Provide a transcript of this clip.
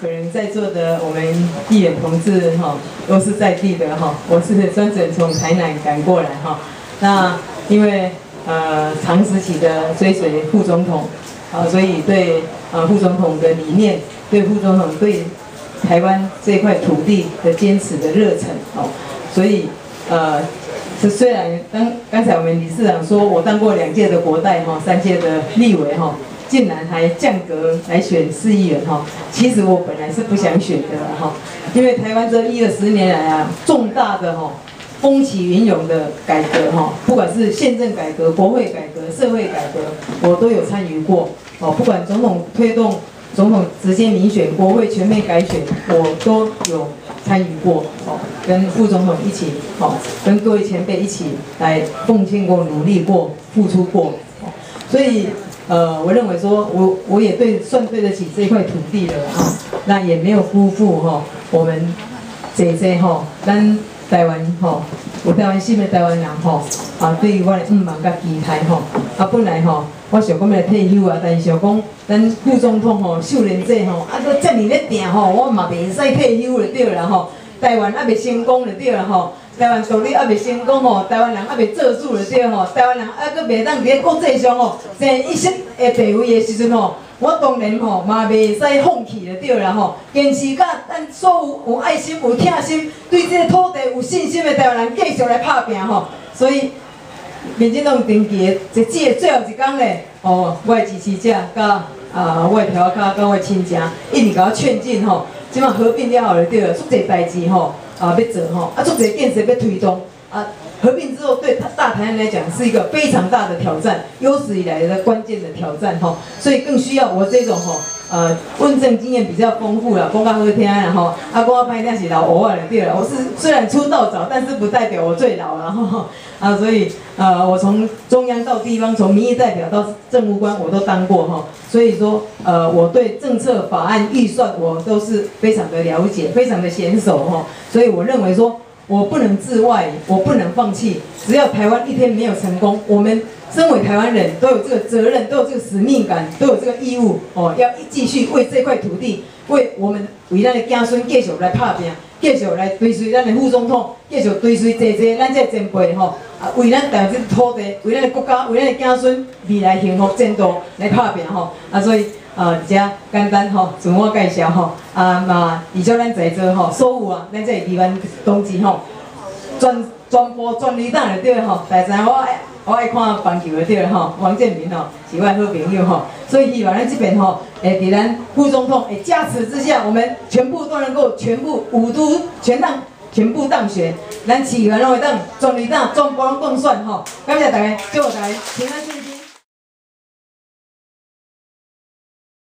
可能在座的我们议员同志哈，都是在地的哈，我是专程从台南赶过来哈。那因为呃长时期的追随副总统，啊，所以对呃副总统的理念，对副总统对台湾这块土地的坚持的热忱哦，所以呃，是虽然刚刚才我们理事长说我当过两届的国代哈，三届的立委哈。竟然还降格来选市议员哈，其实我本来是不想选的哈，因为台湾这一二十年来啊，重大的哈，风起云涌的改革哈，不管是宪政改革、国会改革、社会改革，我都有参与过哦。不管总统推动总统直接民选、国会全面改选，我都有参与过哦，跟副总统一起哦，跟各位前辈一起来奉献过、努力过、付出过，所以。呃，我认为说，我我也对算对得起这块土地了哈，那也没有辜负哈我们这这哈咱台湾哈，有台湾心的台湾人哈，啊，对于我的五万甲期待哈，啊，本来哈，我想讲要退休啊，但是想讲咱副总统吼秀莲姐吼，啊，搁遮尔咧定吼，我嘛袂使退休了对啦吼，台湾还袂成功了对啦吼。台湾独立还未成功吼，台湾人还未做主了对吼，台湾人还阁未当伫咧国际上吼争一席的地位的时阵吼，我当然吼嘛袂使放弃了对啦吼，坚持甲咱所有有爱心、有疼心、对这个土地有信心的台湾人继续来拍拼吼。所以，民进党定期的这季的最后一天咧，哦，我的支持者甲啊我的条卡甲我的亲戚一直甲我劝进吼，即马合并了后了对了，做侪代志吼。啊，要做吼，啊，做这建设要推动，啊，合并之后对大台湾来讲是一个非常大的挑战，有史以来的关键的挑战哈，所以更需要我这种哈，呃，问政经验比较丰富了，讲到好听然后，啊，讲到歹听是老偶尔的对了，我是虽然出道早，但是不代表我最老了哈，啊，所以呃，我从中央到地方，从民意代表到政务官，我都当过哈，所以说呃，我对政策法案预算我都是非常的了解，非常的娴熟哈。所以我认为说，我不能自外，我不能放弃。只要台湾一天没有成功，我们身为台湾人都有这个责任，都有这个使命感，都有这个义务哦，要继续为这块土地，为我们为咱的子孙继续来拍拼，继续来追随咱的副总统，继续追随这这咱这前辈吼，啊，为咱台湾土地，为咱的国家，为咱的子孙未来幸福前途来拍拼吼，啊，所以。呃，遮简单吼，自我介绍吼，啊嘛，而且咱在座吼，所有啊，咱这台湾同志吼，全全部全力党的对吼，大家我爱我爱看棒球的对吼，王建民吼是我的好朋友吼，所以希望咱这边吼，诶，伫咱副总统诶加持之下，我们全部都能够全部五都全当全部当选，咱市员拢会当全力党全部拢共选吼，感谢大家，祝大家平安顺心。